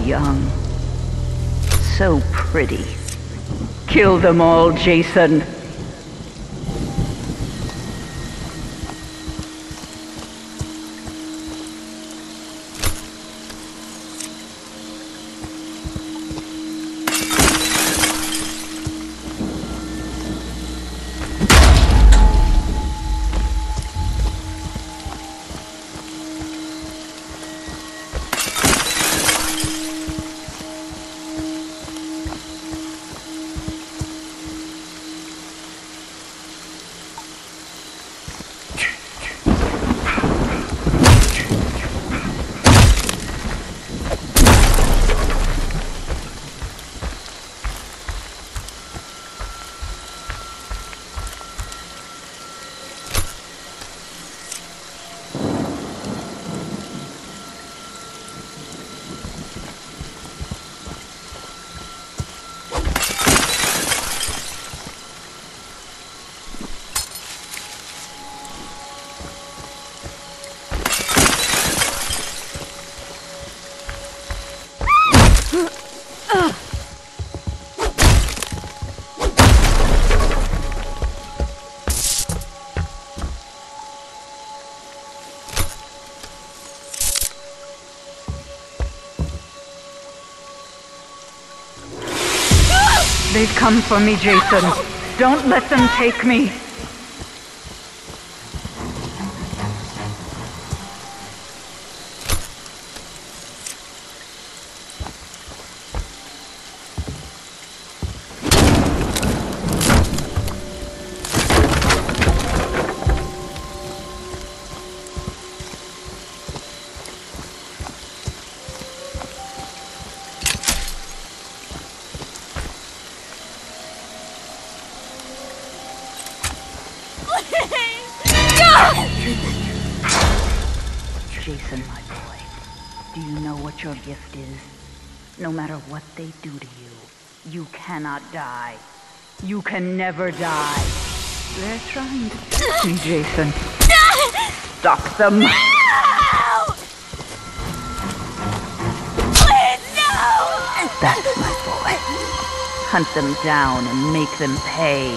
young. So pretty. Kill them all, Jason. They've come for me, Jason. Don't let them take me. Jason, my boy, do you know what your gift is? No matter what they do to you, you cannot die. You can never die. They're trying to kill me, Jason. Stop them. Please no! That's my boy. Hunt them down and make them pay.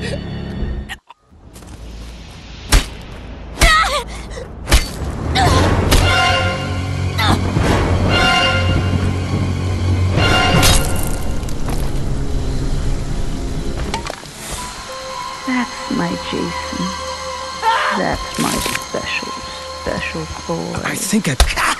That's my Jason. That's my special, special boy. I think I.